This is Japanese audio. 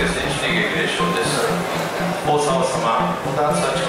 ご電子電撃霊様